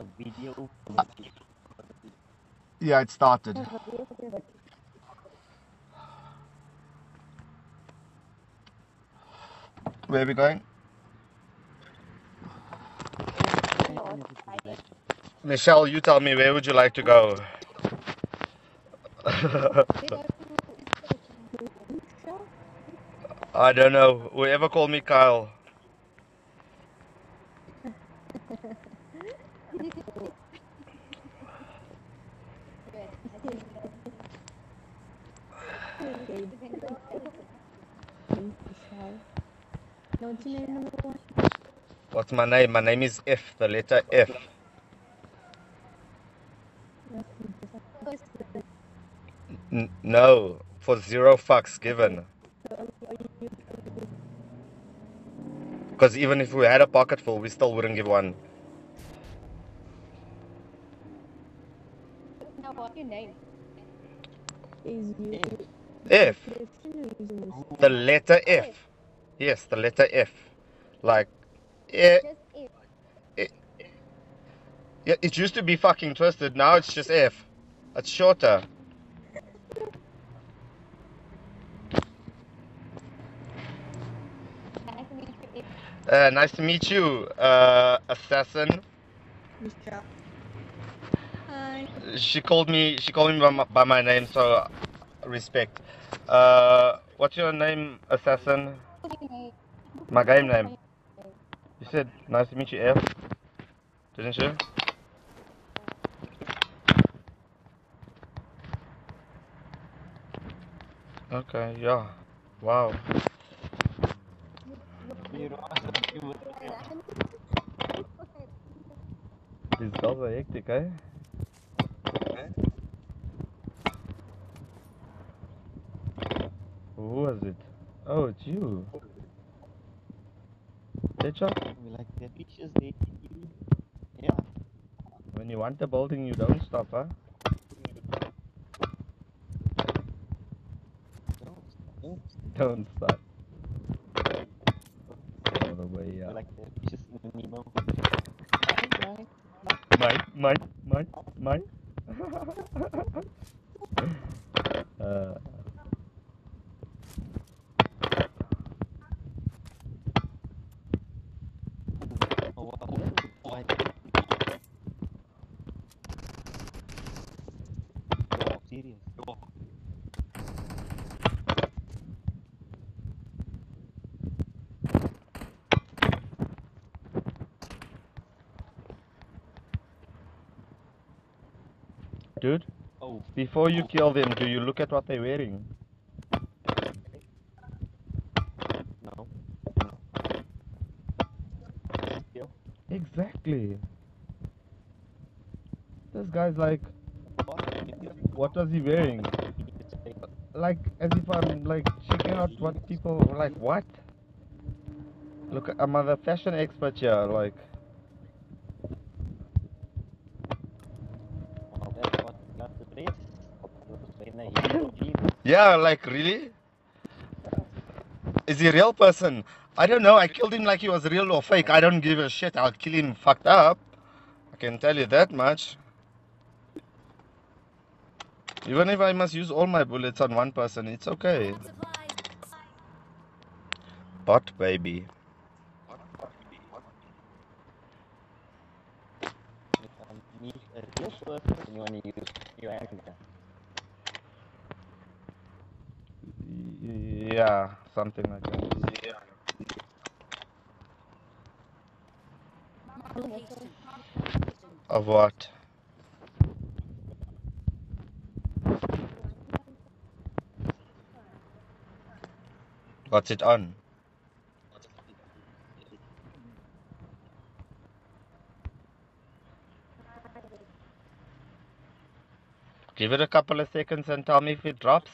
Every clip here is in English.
a video. Uh, yeah, it started. Uh-huh. Where are we going? Michelle, you tell me where would you like to go? I don't know. Whoever called me Kyle. What's my name? My name is F, the letter F. N- no, for zero fucks given. Because even if we had a pocket full, we still wouldn't give one. Now, what's your name? Is you F, the letter F. Yes, the letter F. Like, Just if. yeah, it used to be fucking twisted. Now it's just F. It's shorter. Nice to meet you. Uh, nice to meet you, uh, assassin. Michelle. Hi. She called me. She called me by my, by my name, so respect. Uh, what's your name, assassin? My game name. You said nice to meet you, F. Didn't you? Okay. Yeah. Wow. These girls are hectic, eh? Who was it? Oh, it's you. Teacher, We like the fishes they. Yeah. when you want the building, you don't stop, huh? Don't, don't. Don't stop. All the way We up. like the fishes in Nemo. Mine, mine, mine, mine. uh, Oh, wow. Why? Yo, serious. Yo. dude, Oh, before you kill them, do you look at what they're wearing? no. Yo. Exactly. This guy's like, what was he wearing? Like, as if I'm like checking out what people like. What? Look, I'm a fashion expert here. Like, Oh, that's what got the dress. When I hear jeans. Yeah, like really? Is he a real person? I don't know. I killed him like he was real or fake. I don't give a shit. I'll kill him fucked up. I can tell you that much. Even if I must use all my bullets on one person, it's okay. Bot baby. If I meet a real person, then you want to use your anger. Y- Yeah, something like that. Yeah. Of what? What's it on? Give it a couple of seconds and tell me if it drops.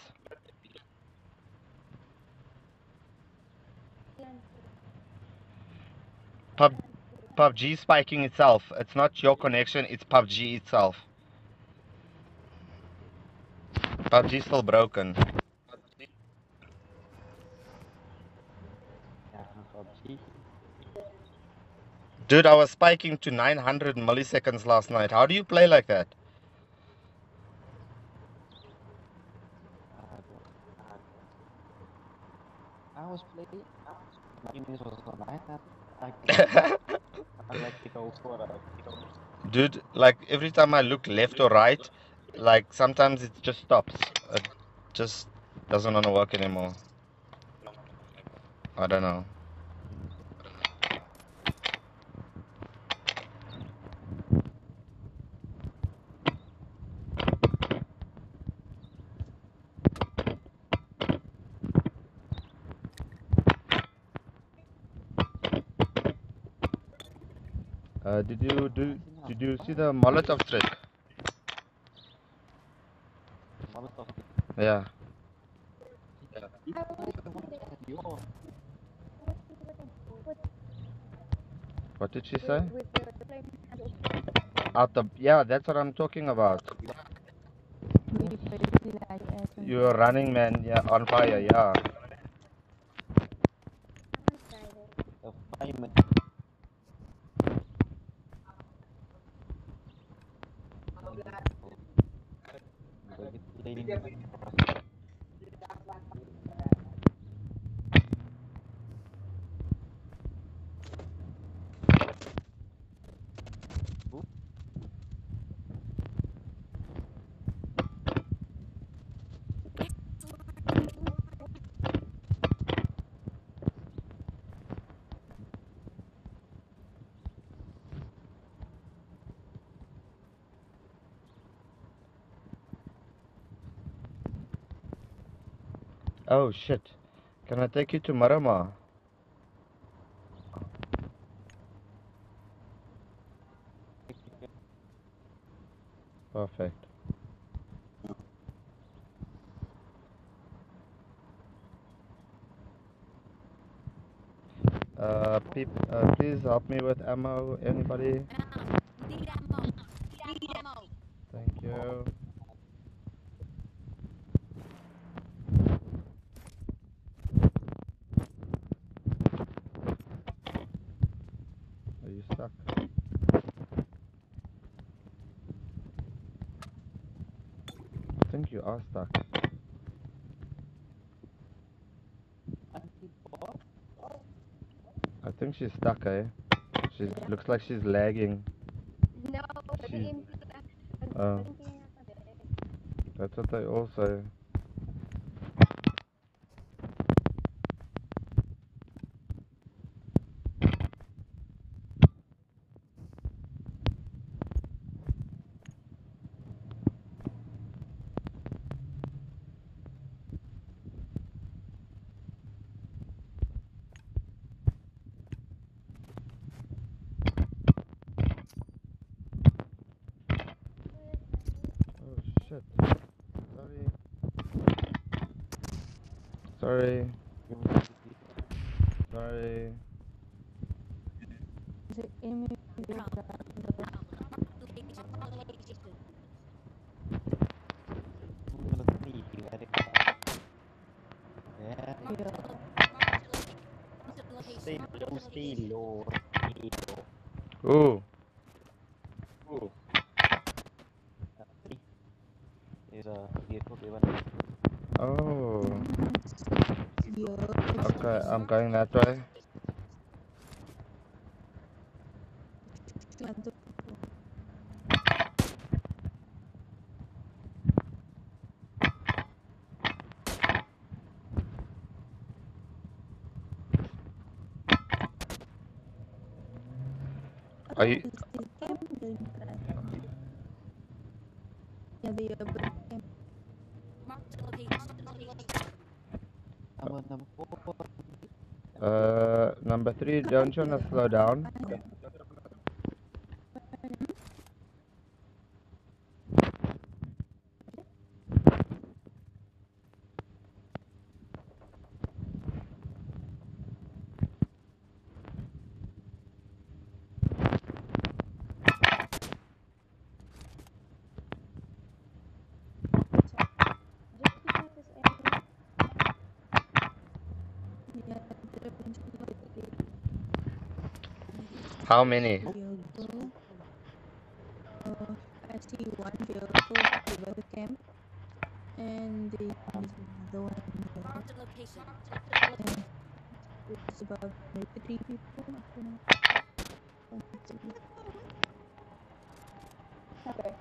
PUBG spiking itself. It's not your connection, it's PUBG itself. PUBG still broken. Dude, I was spiking to 900 milliseconds last night. How do you play like that? I was playing. English was on Dude, like every time I look left or right, like sometimes it just stops. It just doesn't want to work anymore. I don't know. Uh, did you do? Did you see the Molotov trick? Molotov. Yeah. What did she say? With the, the flame handle. Out the yeah, that's what I'm talking about. You're running, man. Yeah, on fire. Yeah. the fireman. Lady. Oh shit. Can I take you to Marama? Perfect. Uh, uh, please help me with ammo. Anybody? Need ammo. Need ammo. Thank you. Are you stuck? I think you are stuck. I think she's stuck, eh? She looks like she's lagging. No, the She- game. Oh. That's what they all say. Oh shit. Sorry. Sorry. Sorry. Yeah. Stay low, stay low, stay low. Ooh. Ooh. Is a vehicle driven. Oh. Yeah. Okay, I'm going that way. Are you? Yeah, the uh, but- Mark the location. Number number four. Uh, number three, don't you wanna slow down? Just because this area. yeah, the- How many? vehicle. Uh, I see one vehicle over the camp, and the the one there. Marked a location. And it's about maybe three people. I don't know. One, two. Okay.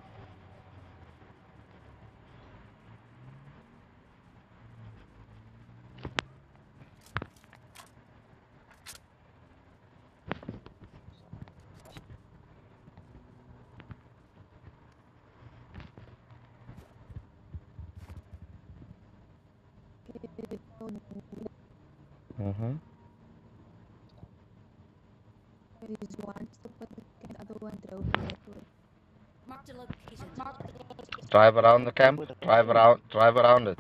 Mm-hmm. There is one stop at the camp, other one drove backward. Marked a location. Marked a location. Drive around the camp. Drive around. Drive around it.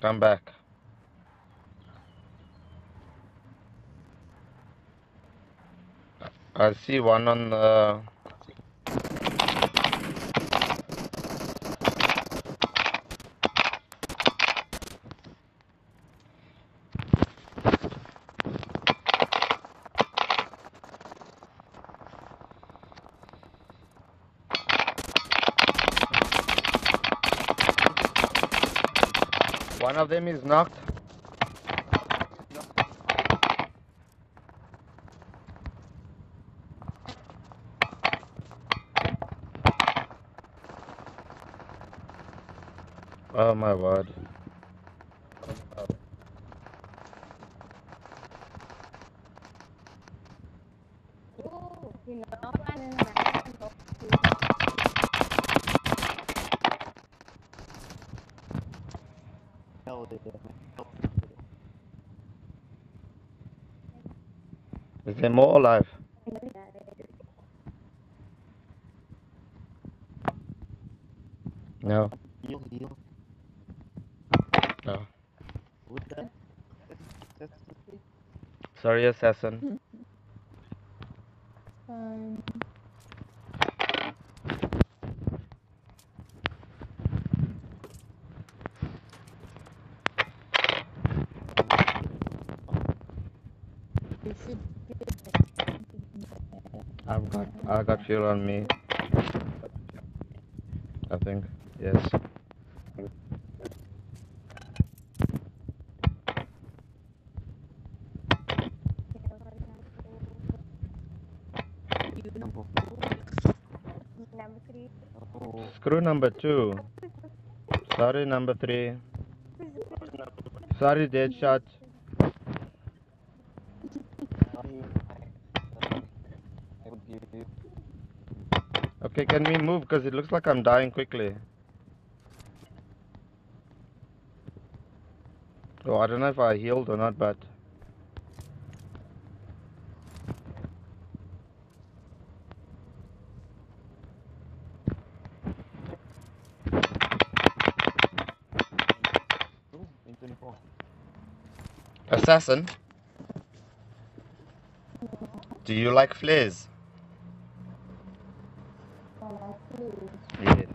Come back. I see one on the. Them is knocked. Oh my word. Ooh, you know, I'm in the back and go to Hell yeah. There more alive? No. No. Sorry, assassin. Um, you should get something there. I've got I got fuel on me. I think. Yes. Screw number two. Sorry, number three. Sorry, Deadshot. I, I would give you. Okay, can we move? Because it looks like I'm dying quickly. Oh, I don't know if I healed or not, but Ooh, in 24. assassin. Do you like flares? Yes.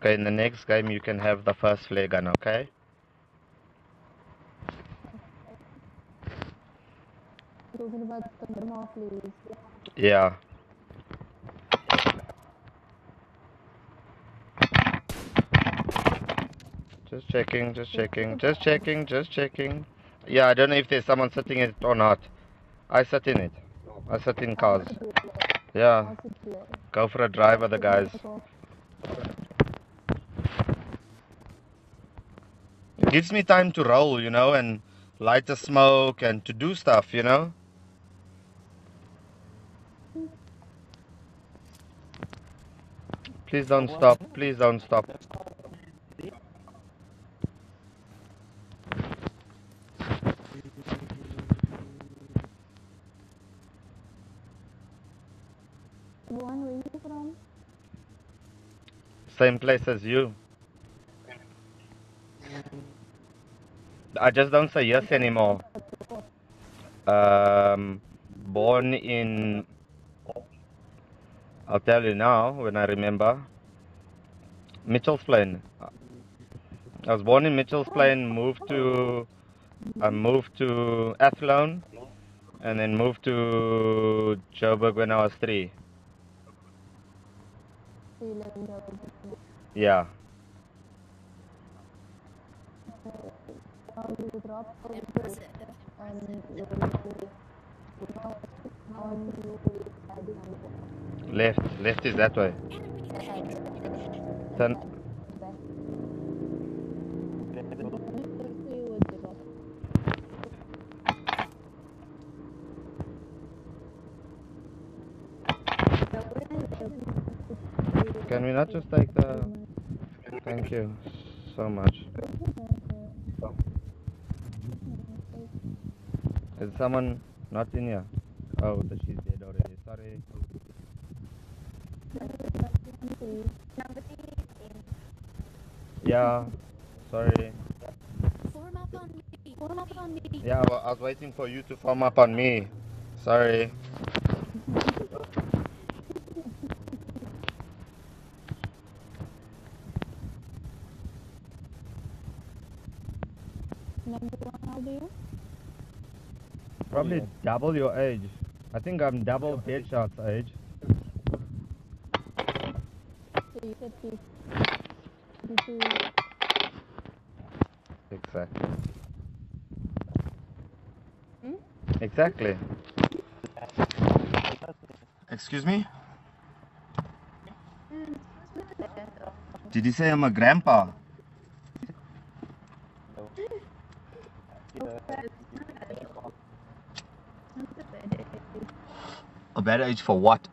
Okay, in the next game you can have the first flare gun, okay? talking about the please. Yeah. Just checking, just checking, just checking, just checking. Yeah, I don't know if there's someone sitting in it or not. I sat in it. I sat in cars. Yeah, go for a drive with the guys. Gives me time to roll, you know, and light a smoke and to do stuff, you know. Please don't stop. Please don't stop. One, where you from? Same place as you. I just don't say yes anymore. Um, born in. I'll tell you now when I remember. Mitchell's Plain. I was born in Mitchell's Plain, moved to I moved to Athlone and then moved to Joburg when I was three. So you live in Joburg. Yeah. Drop and Left. Left is that way. Turn. Can we not just take the? Thank you so much. Is someone not in here? Oh, the- she's dead already. Sorry. Yeah. Sorry. Form up on me. Form up on me. Yeah, well, I was waiting for you to form up on me. Sorry. Number one, how do you? Probably double your age. I think I'm double Deadshot's age. So you said two. Two. Exactly. Hmm? Exactly. Excuse me? Did you say I'm a grandpa? A bad age for what?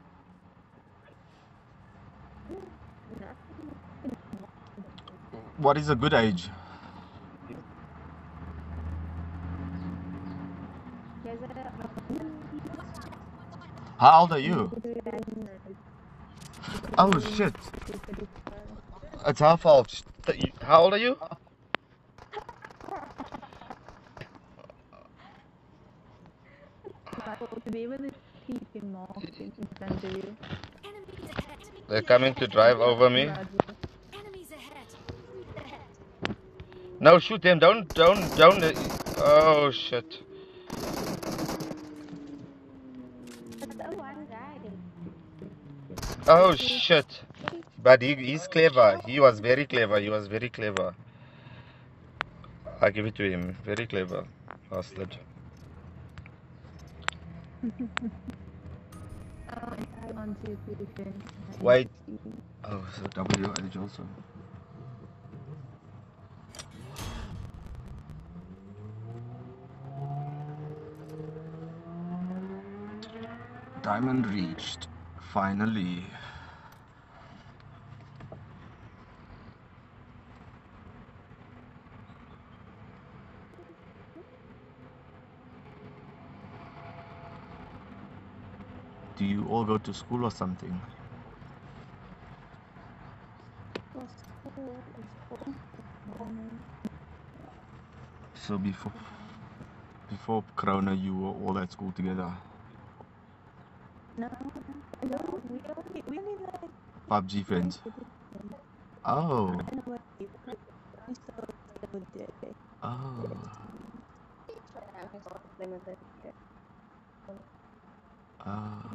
What is a good age? How old are you? Oh shit. It's our fault. How old are you? To be able to see him more in front of you. Enemies ahead. They're coming to drive over me. No, shoot them. Don't, don't, don't. Oh shit. Oh shit. But he, he's clever. He was very clever. He was very clever. I give it to him. Very clever. Bastard. Wait. Oh, so W age also. Diamond reached. Finally. You all go to school or something? So before before Corona, you were all at school together. No, we don't. We only, we only like. PUBG friends. Oh, Oh. don't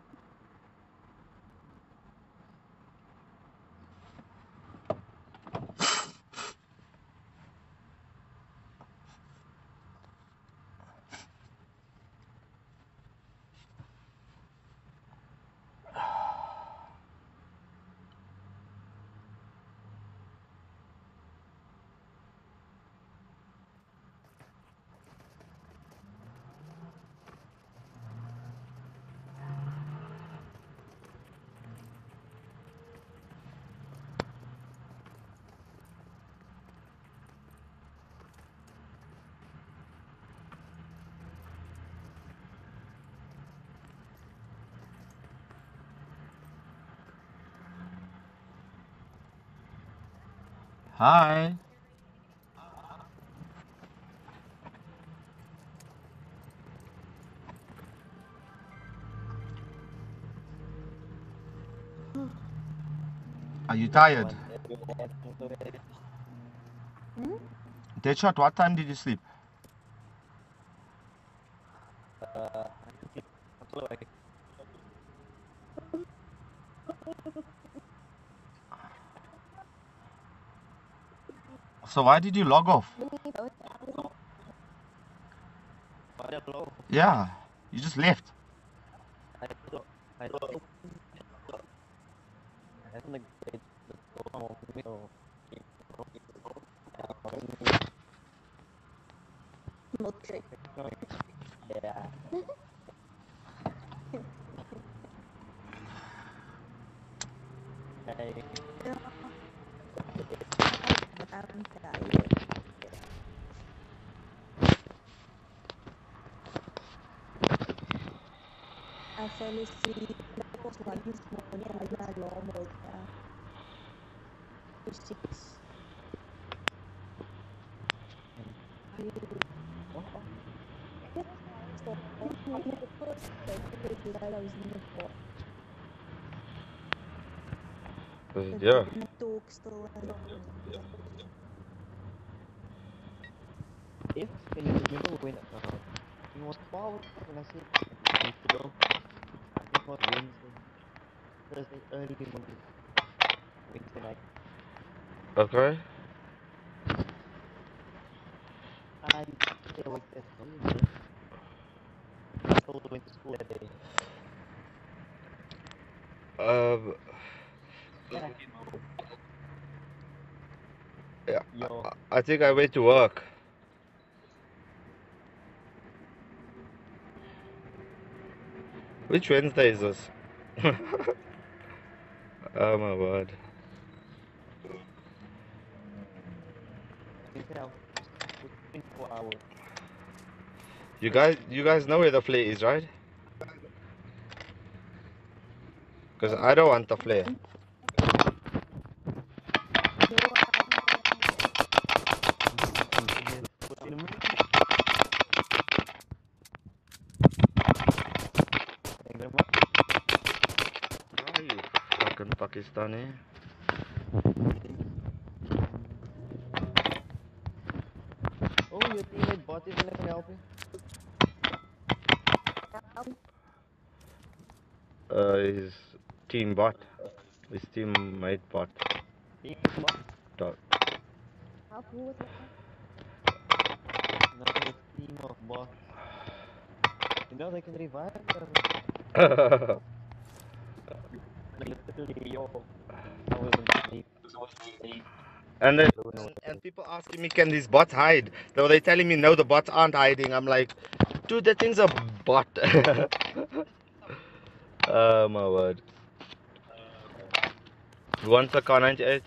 Hi. Are you tired? Hmm? Deadshot, what time did you sleep? Uh, So why did you log off? I don't know. Yeah, you just left. I don't. I don't. I don't think it's the normal meal. Milkshake. Yeah. Hey, I'm tired. I fell asleep. That was one this morning. I had alarm right now. To six. So, I was the first person that I was in the fort. But Yeah. My dog still had if can you remember when uh, it was twelve when I said weeks ago? I think it was Wednesday, Thursday, early morning, Wednesday night. Okay. I stay awake that day. I still went to school that day. Um, Yeah. yeah. I, I think I went to work. Which Wednesday is this? oh my word. you know, within four hours. You guys, you guys know where the flare is, right? Because I don't want the flare. Pakistani. Oh, your teammate bot isn't gonna help you? Uh, his team bot. His teammate bot. Teammate bot? Dot. How cool was it? No, it's team of bots. You know they can revive them. And, then, and people asking me, can these bots hide? So they're telling me, no, the bots aren't hiding. I'm like, dude, that thing's a bot. oh my word. You want the car 98?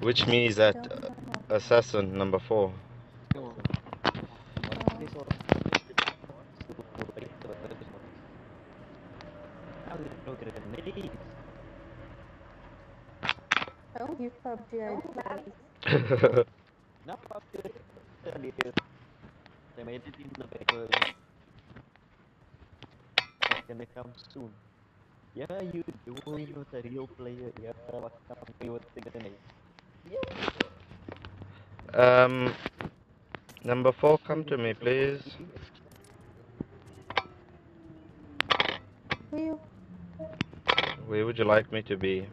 Which means that uh, assassin number 4. PUBG, I. Not it. It made it in the gonna come soon. Yeah, you doing with a real player. Yeah, what's coming with the grenade? um, number four, come to me, please. Where would you like me to be?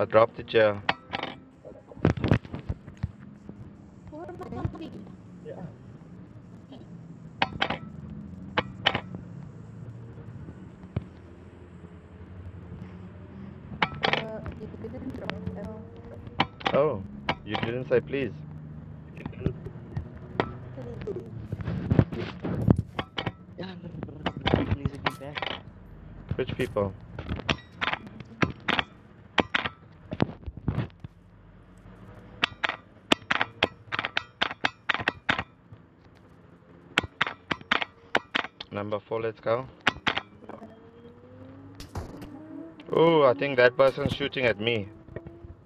I dropped it, yeah. Uh, you didn't drop at all. Oh, you didn't say please. Yeah, please get back. Which people? Number four, let's go. Oh, I think that person's shooting at me.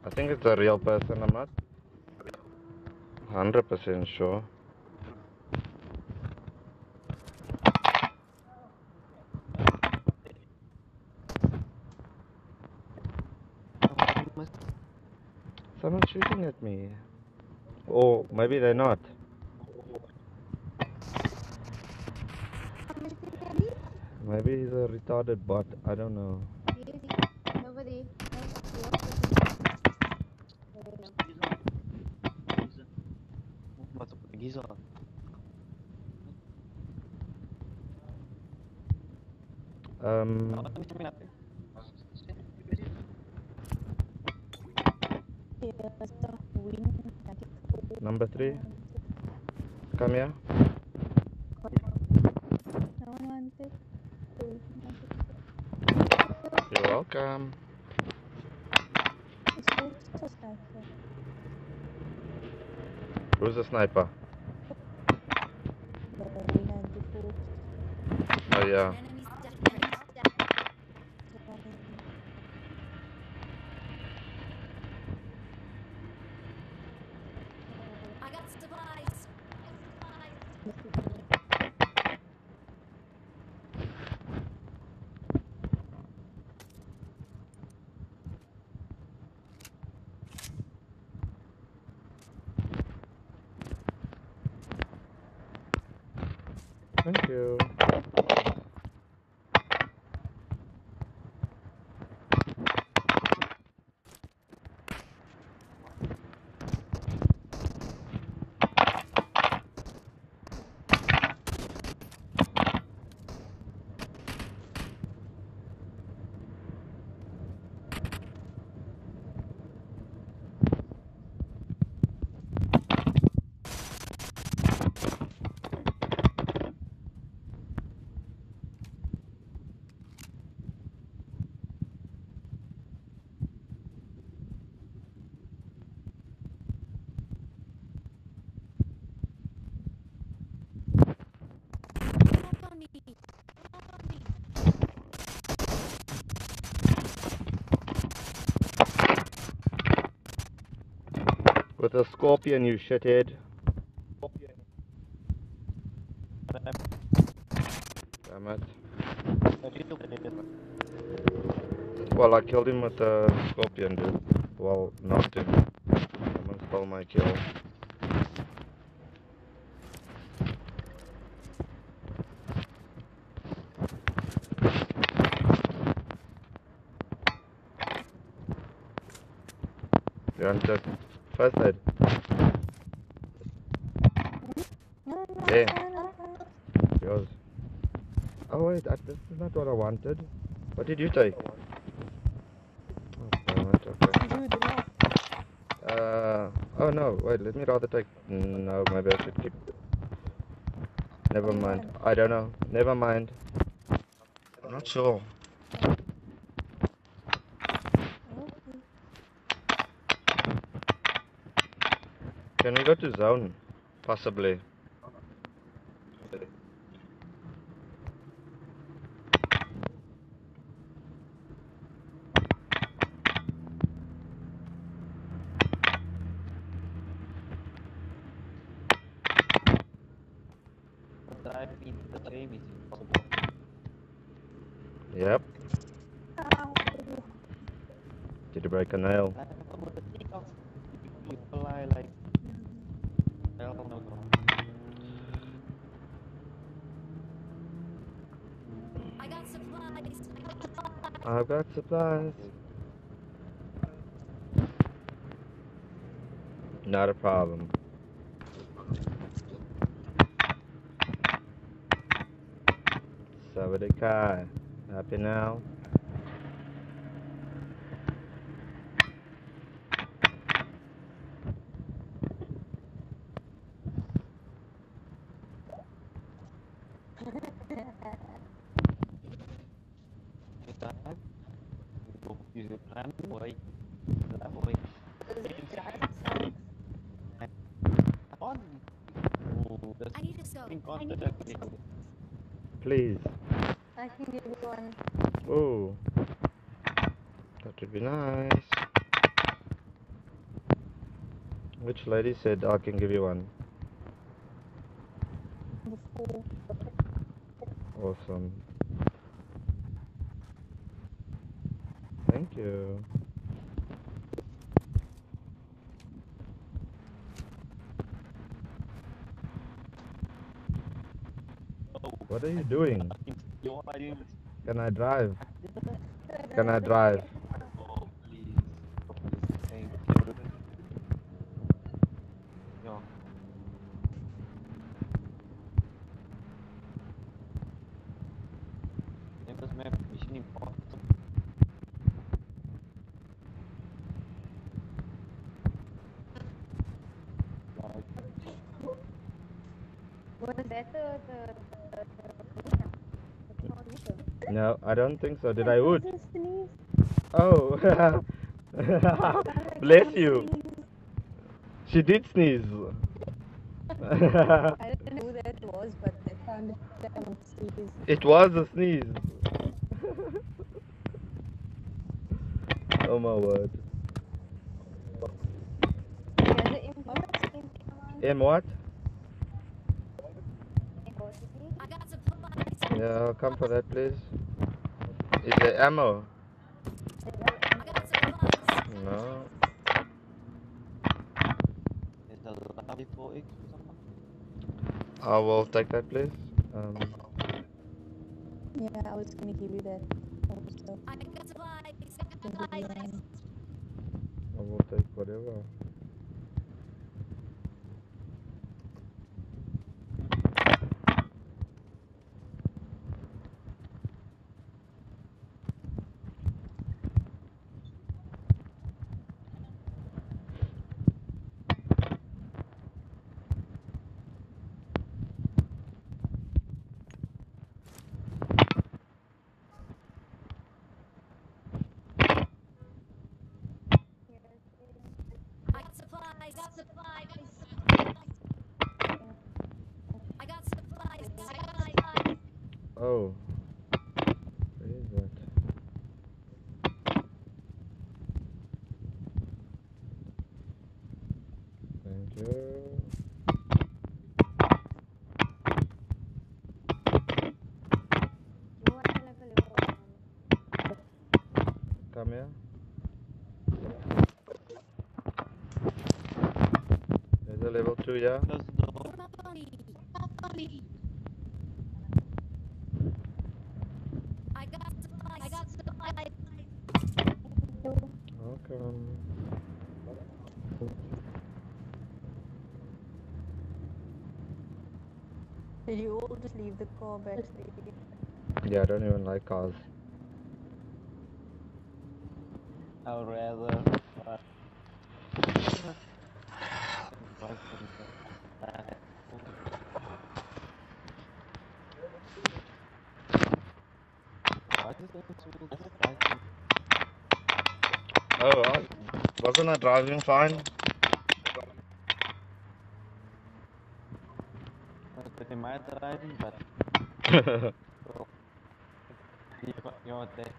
I think it's a real person, I'm not 100% sure. You must Someone's shooting at me. Or maybe they're not. Maybe he's a retarded bot. I don't know. Nobody. masuk lagi. Um, Yeah, stuff win nanti number three, come here. no one wanted to You're welcome. it's also sniper Who's the sniper? Oh yeah. Enemies ahead. I got supplies. Thank you. Form up on me. Form up on me. A scorpion, you shithead. Damn it. Well, I killed him with a scorpion, dude. Well, knocked him. Someone stole my kill. You want to first aid? no no Yeah. no no no Yours. Oh wait, I, this is not what I wanted. What did you take? Oh, it, okay. Uh, oh no, wait, let me rather take, no, maybe I should keep, never mind, I don't know, never mind. I'm not sure. Can we go to zone? Possibly. Drive into the frame is impossible. Yep. Ow. Did you break a nail? Like, about the takeoff, you, you fly like hell no no. I got supplies. I've got supplies. Not a problem. Sabadi Kai. Happy now? drive. Go use the plan way. That way. On. Oh, I need a scope. in I need a scope. Please. I can give you one. Oh. That would be nice. Which lady said I can give you one? Before. Awesome. Thank you. Oh, What are you doing? Yo, I didn't. Can I drive? Can I drive? Oh, please. Oh, please. Thank you. Yo. It was my mission impossible. Like, Was that the the the, the, the, the No, I don't think so. Did I would? Oh. Bless you. She did sneeze. I don't know who that was, but I found that one sneeze. it was a sneeze. oh my word. Yeah, M what? I got supplies. Yeah, come for that, please. Is there ammo? I got supplies. No. is the lobby 4x or something? I will take that, please. Um, Yeah, I was gonna give you that also. I got supplies. I Can got give you supplies. one. I will take whatever. I got supplies. I got supplies. I got supplies. I got supplies. Oh. Where is that? Thank you. You want to level your Come here. There's a level 2, yeah? Close the door. What about me? What about me? I got supplies. I got supplies. Welcome. Did you all just leave the car back there? Yeah, I don't even like cars. I would rather. Uh, drive for the- uh, Why does it so distracting? Oh, I, wasn't I driving fine? My driving, but you got your that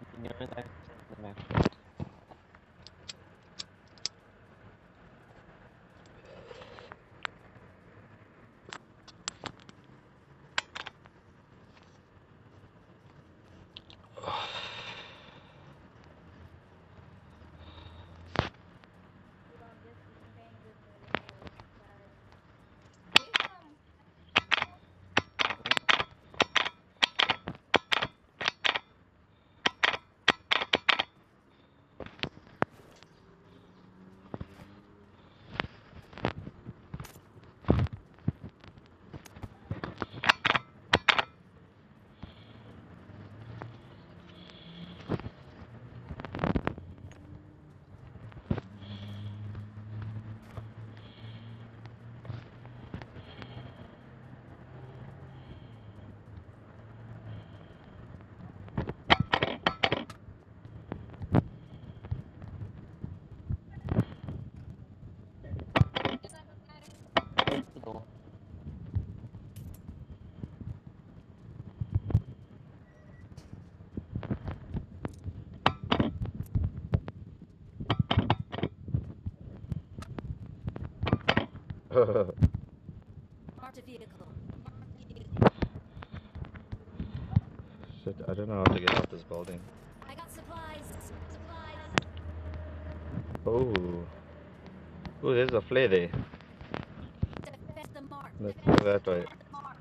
Shit, I don't know how to get out this building. I got supplies. Supplies. Oh. Oh, there's a flare there. Defend the mark. Let's go that way. the mark.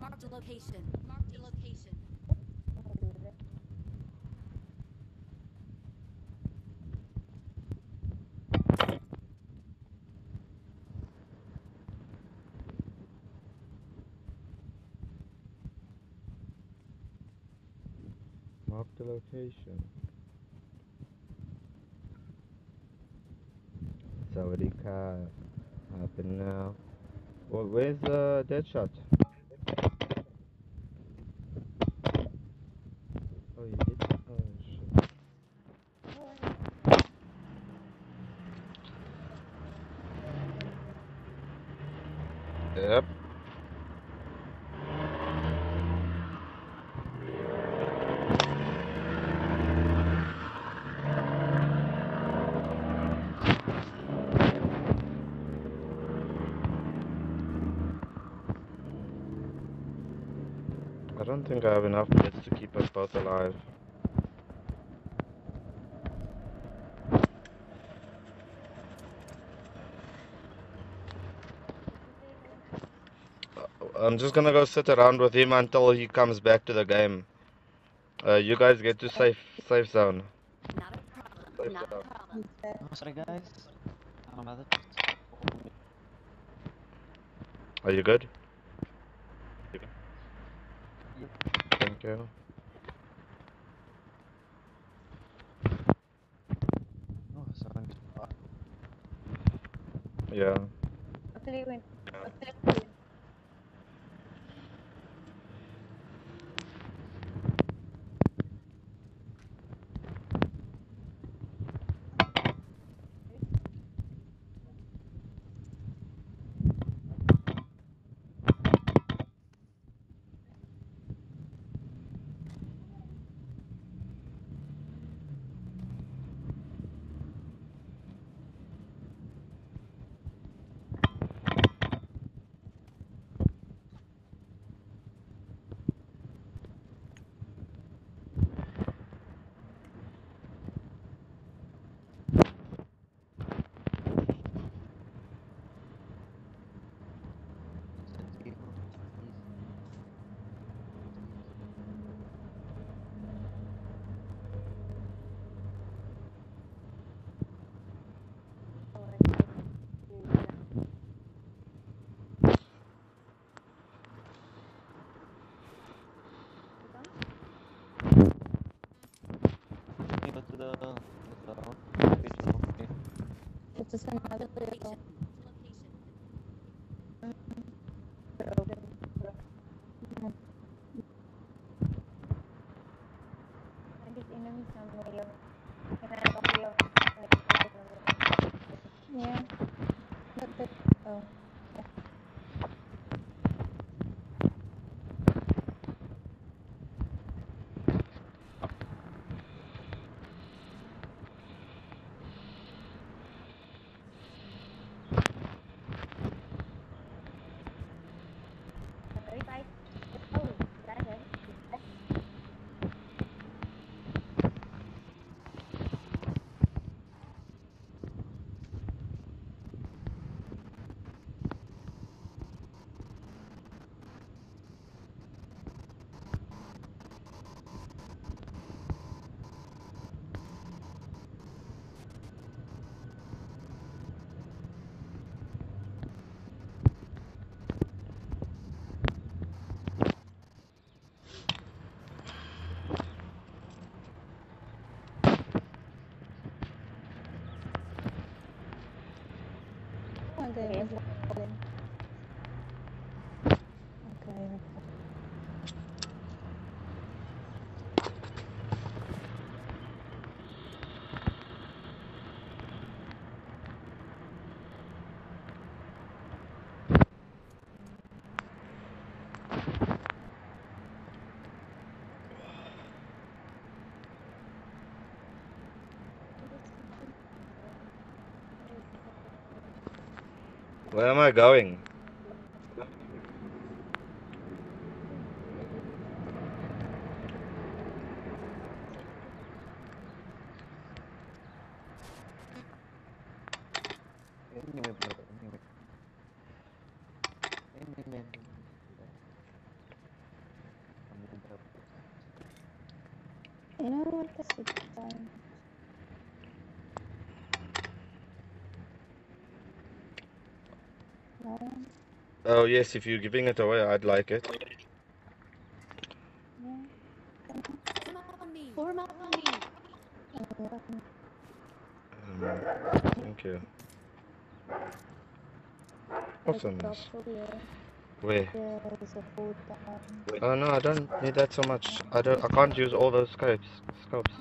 Marked a location. Marked a location. Mark the location. Sawadika. Happen now. Well, where's uh, the Deadshot? Oh, you did. Oh, shit. Yep. I don't think I have enough bits to keep us both alive. Uh, I'm just gonna go sit around with him until he comes back to the game. Uh, you guys get to safe safe zone. Not a problem. Safe zone. Oh, sorry guys. Are you good? You. Oh. Yeah. Hopefully win. Hopefully win. Can you go to the, the vehicle? Okay. It's just another vehicle. Location. I guess enemy somewhere. Can I go here? Yeah. But the oh. Revive. Oh, is that it? Oh, there is one. Okay. Where am I going? Anyway, brother, anyway. Anyway, I'm gonna drop this. You know what the sit time? No, Oh yes, if you're giving it away, I'd like it. Um, thank you. Where? Oh no, I don't need that so much. I don't. I can't use all those scopes. Scopes.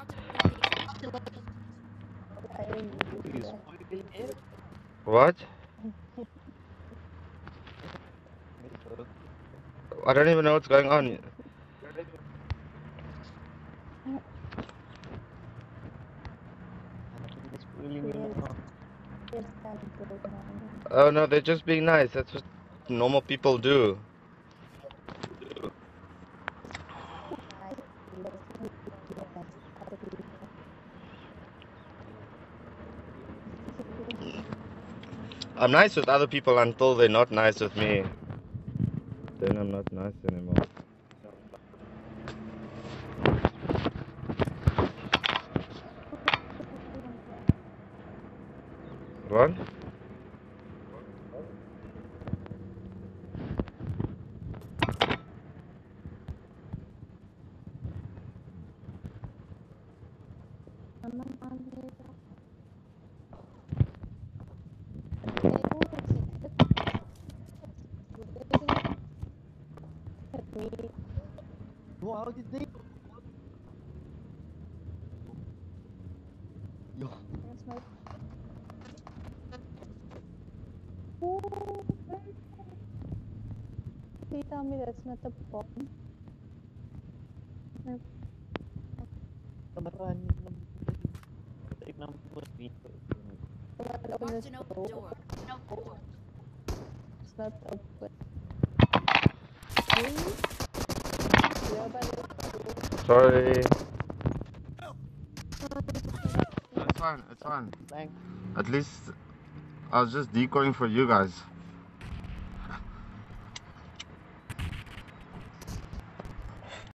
What? Yes, sir. I don't even know what's going on. Oh no, they're just being nice. That's what normal people do. I'm nice with other people until they're not nice with me. Then I'm not nice anymore. What? Naman ang hirap. At me, Yo, how did they? Yo, that's my. Oh, Please tell me that's not a bomb. kamaran ng Take number was dito. Well, open Marked this an door. door. It's not open. Really? Yeah, but it's Sorry. It's fine, it's fine. Thanks. At least I was just decoying for you guys.